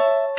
you